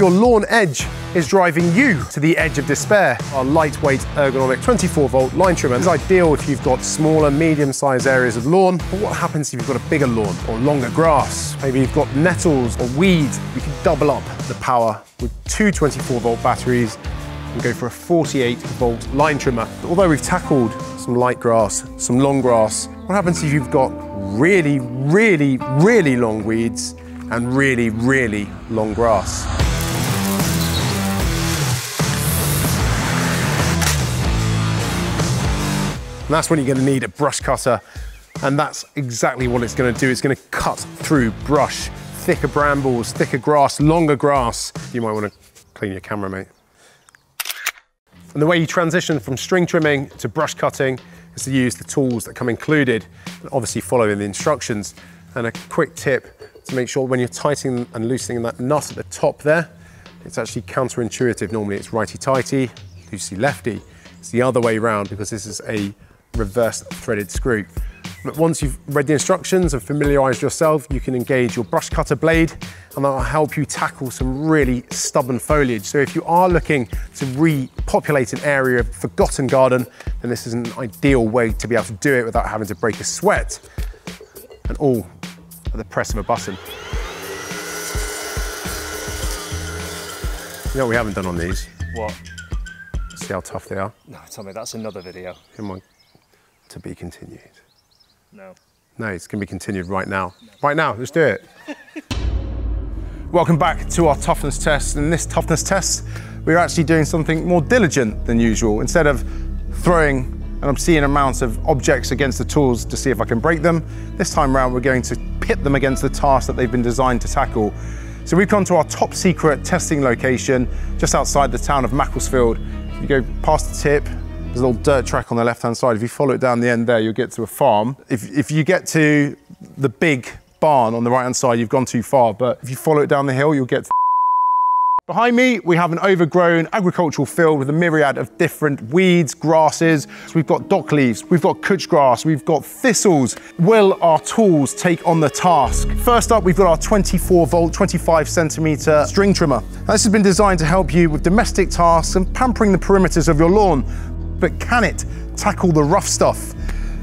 Your lawn edge is driving you to the edge of despair. Our lightweight ergonomic 24 volt line trimmer is ideal if you've got smaller, medium sized areas of lawn. But what happens if you've got a bigger lawn or longer grass? Maybe you've got nettles or weeds. You can double up the power with two 24 volt batteries and go for a 48 volt line trimmer. Although we've tackled some light grass, some long grass, what happens if you've got really, really, really long weeds and really, really long grass? And that's when you're gonna need a brush cutter. And that's exactly what it's gonna do. It's gonna cut through brush, thicker brambles, thicker grass, longer grass. You might wanna clean your camera, mate. And the way you transition from string trimming to brush cutting is to use the tools that come included, obviously following the instructions. And a quick tip to make sure when you're tightening and loosening that nut at the top there, it's actually counterintuitive. Normally it's righty-tighty, loosey-lefty. It's the other way around because this is a reverse threaded screw. But once you've read the instructions and familiarized yourself, you can engage your brush cutter blade and that'll help you tackle some really stubborn foliage. So if you are looking to repopulate an area of forgotten garden, then this is an ideal way to be able to do it without having to break a sweat and all at the press of a button. You know what we haven't done on these? What? See how tough they are? No, Tommy, that's another video. Come on. To be continued. No. No, it's going to be continued right now. Right now, let's do it. Welcome back to our toughness test. In this toughness test, we're actually doing something more diligent than usual. Instead of throwing an obscene amount of objects against the tools to see if I can break them, this time around we're going to pit them against the task that they've been designed to tackle. So we've gone to our top secret testing location just outside the town of Macclesfield. You go past the tip, there's a little dirt track on the left-hand side. If you follow it down the end there, you'll get to a farm. If, if you get to the big barn on the right-hand side, you've gone too far. But if you follow it down the hill, you'll get to Behind me, we have an overgrown agricultural field with a myriad of different weeds, grasses. So we've got dock leaves, we've got couch grass, we've got thistles. Will our tools take on the task? First up, we've got our 24 volt, 25 centimeter string trimmer. Now, this has been designed to help you with domestic tasks and pampering the perimeters of your lawn. But can it tackle the rough stuff?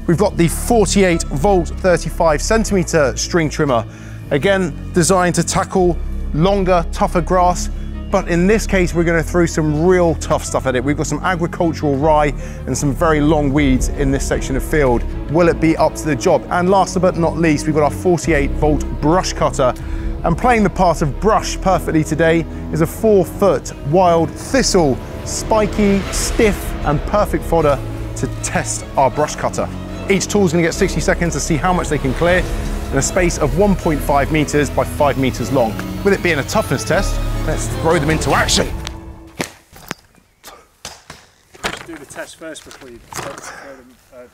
We've got the 48 volt, 35 centimeter string trimmer. Again, designed to tackle longer, tougher grass, but in this case, we're gonna throw some real tough stuff at it. We've got some agricultural rye and some very long weeds in this section of field. Will it be up to the job? And last but not least, we've got our 48 volt brush cutter. And playing the part of brush perfectly today is a four foot wild thistle, spiky, stiff, and perfect fodder to test our brush cutter. Each tool is gonna get 60 seconds to see how much they can clear in a space of 1.5 meters by five meters long. With it being a toughness test, let's throw them into action. Do the test first before you throw them. Uh,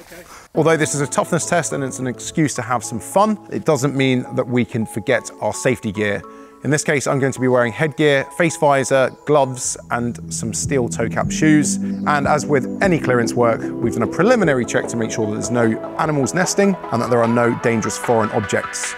okay. Although this is a toughness test and it's an excuse to have some fun, it doesn't mean that we can forget our safety gear. In this case, I'm going to be wearing headgear, face visor, gloves, and some steel toe cap shoes. And as with any clearance work, we've done a preliminary check to make sure that there's no animals nesting and that there are no dangerous foreign objects.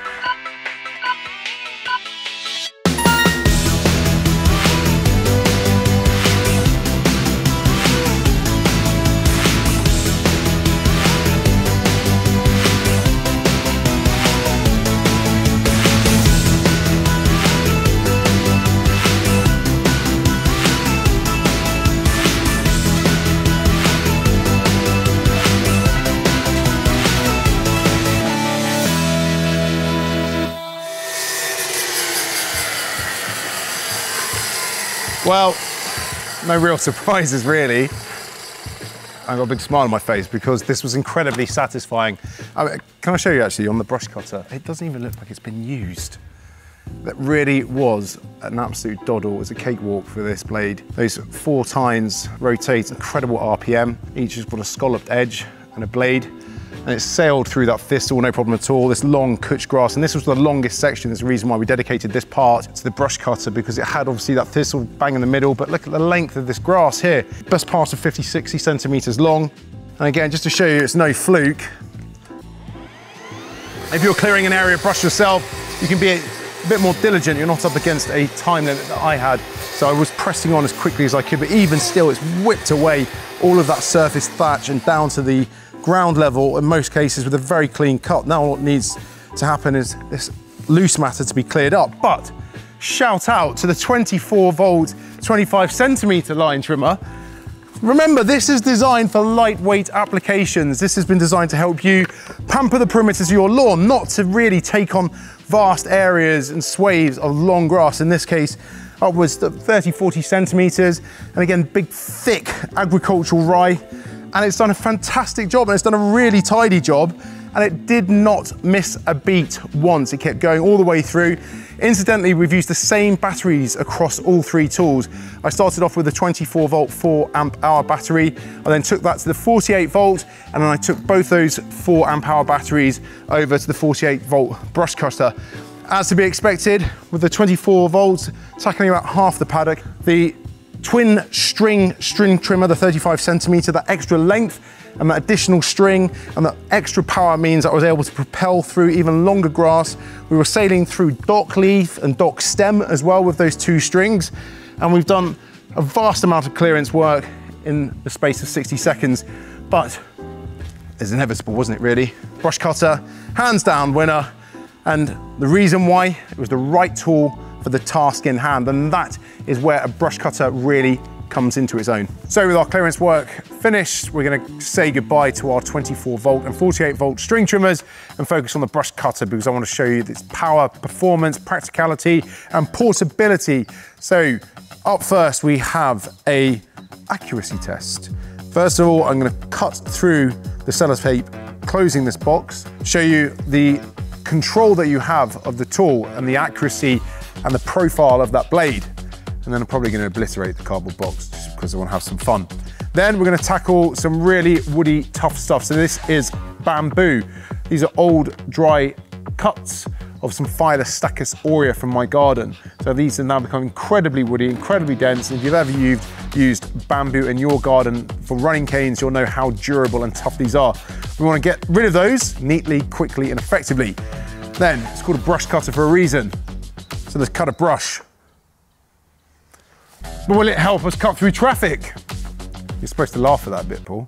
Well, no real surprises really. I got a big smile on my face because this was incredibly satisfying. I mean, can I show you actually on the brush cutter? It doesn't even look like it's been used. That really was an absolute doddle. It was a cakewalk for this blade. Those four tines rotate, incredible RPM. Each has got a scalloped edge and a blade and it sailed through that thistle, no problem at all. This long couch grass, and this was the longest section. There's a reason why we dedicated this part to the brush cutter because it had obviously that thistle bang in the middle, but look at the length of this grass here. Best part of 50, 60 centimeters long. And again, just to show you, it's no fluke. If you're clearing an area of brush yourself, you can be a bit more diligent. You're not up against a time limit that I had. So I was pressing on as quickly as I could, but even still, it's whipped away all of that surface thatch and down to the ground level in most cases with a very clean cut. Now what needs to happen is this loose matter to be cleared up. But shout out to the 24 volt, 25 centimeter line trimmer Remember, this is designed for lightweight applications. This has been designed to help you pamper the perimeters of your lawn, not to really take on vast areas and swathes of long grass. In this case, upwards of 30, 40 centimeters. And again, big, thick agricultural rye. And it's done a fantastic job and it's done a really tidy job and it did not miss a beat once. It kept going all the way through. Incidentally, we've used the same batteries across all three tools. I started off with a 24 volt 4 amp hour battery. I then took that to the 48 volt and then I took both those 4 amp hour batteries over to the 48 volt brush cutter. As to be expected, with the 24 volts tackling about half the paddock, the twin string string trimmer, the 35 centimeter, that extra length and that additional string and that extra power means I was able to propel through even longer grass. We were sailing through dock leaf and dock stem as well with those two strings. And we've done a vast amount of clearance work in the space of 60 seconds, but it's inevitable, wasn't it really? Brush cutter, hands down winner. And the reason why, it was the right tool for the task in hand. And that is where a brush cutter really comes into its own. So with our clearance work finished, we're gonna say goodbye to our 24 volt and 48 volt string trimmers and focus on the brush cutter because I wanna show you its power, performance, practicality, and portability. So up first, we have a accuracy test. First of all, I'm gonna cut through the sellotape, closing this box, show you the control that you have of the tool and the accuracy and the profile of that blade and then I'm probably gonna obliterate the cardboard box just because I wanna have some fun. Then we're gonna tackle some really woody, tough stuff. So this is bamboo. These are old, dry cuts of some Phyllostachys aurea from my garden. So these have now become incredibly woody, incredibly dense. And if you've ever used, used bamboo in your garden for running canes, you'll know how durable and tough these are. We wanna get rid of those neatly, quickly, and effectively. Then, it's called a brush cutter for a reason. So let's cut a brush but will it help us cut through traffic? You're supposed to laugh at that bit, Paul.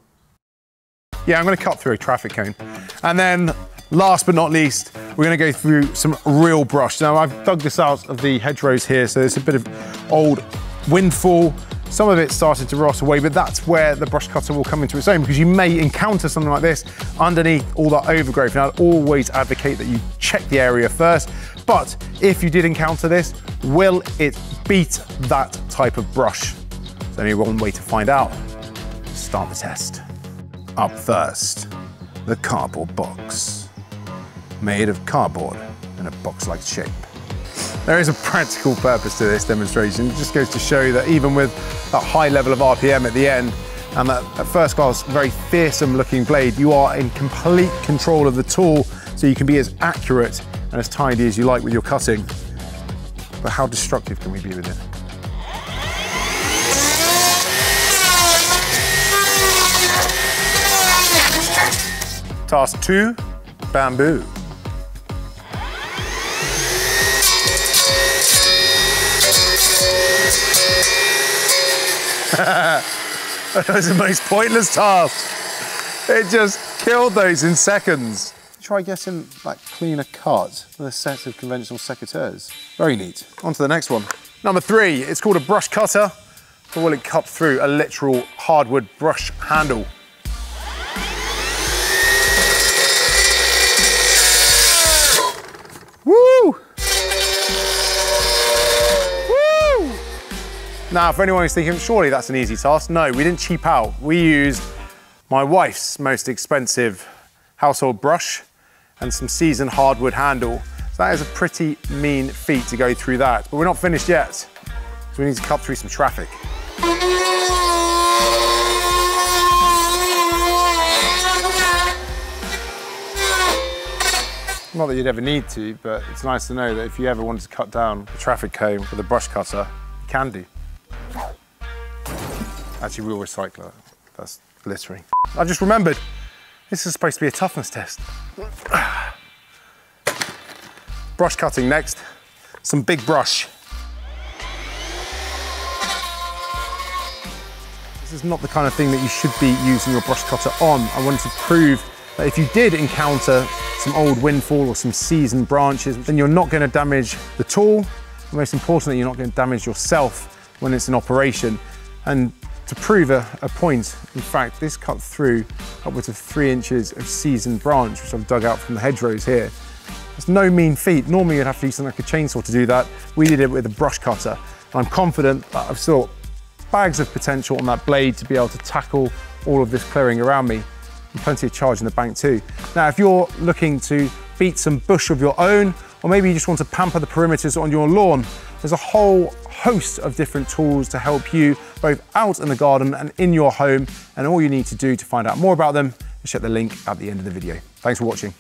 Yeah, I'm gonna cut through a traffic cone. And then, last but not least, we're gonna go through some real brush. Now, I've dug this out of the hedgerows here, so there's a bit of old windfall. Some of it started to rot away, but that's where the brush cutter will come into its own because you may encounter something like this underneath all that overgrowth. Now, I'd always advocate that you check the area first, but if you did encounter this, will it beat that type of brush? There's only one way to find out. Start the test. Up first, the cardboard box. Made of cardboard in a box-like shape. There is a practical purpose to this demonstration. It just goes to show you that even with that high level of RPM at the end, and that, that first class, very fearsome looking blade, you are in complete control of the tool so you can be as accurate and as tidy as you like with your cutting. But how destructive can we be with it? Task two, bamboo. that was the most pointless task. It just killed those in seconds try getting like cleaner cut with a set of conventional secateurs. Very neat. On to the next one. Number three, it's called a brush cutter, but will it cut through a literal hardwood brush handle? Now, for anyone who's thinking, surely that's an easy task, no, we didn't cheap out. We used my wife's most expensive household brush and some seasoned hardwood handle. So that is a pretty mean feat to go through that. But we're not finished yet. So we need to cut through some traffic. Not that you'd ever need to, but it's nice to know that if you ever wanted to cut down the traffic cone with a brush cutter, you can do. Actually, we'll recycle it. That's littering. I just remembered, this is supposed to be a toughness test. Brush cutting next. some big brush. This is not the kind of thing that you should be using your brush cutter on. I wanted to prove that if you did encounter some old windfall or some seasoned branches, then you're not going to damage the tool. And most importantly, you're not going to damage yourself when it's in operation. And to prove a, a, point, in fact, this cut through upwards of three inches of seasoned branch, which I've dug out from the hedgerows here. It's no mean feat. Normally you'd have to use something like a chainsaw to do that. We did it with a brush cutter. And I'm confident that I've still bags of potential on that blade to be able to tackle all of this clearing around me. And plenty of charge in the bank too. Now, if you're looking to beat some bush of your own, or maybe you just want to pamper the perimeters on your lawn, there's a whole host of different tools to help you both out in the garden and in your home. And all you need to do to find out more about them is check the link at the end of the video. Thanks for watching.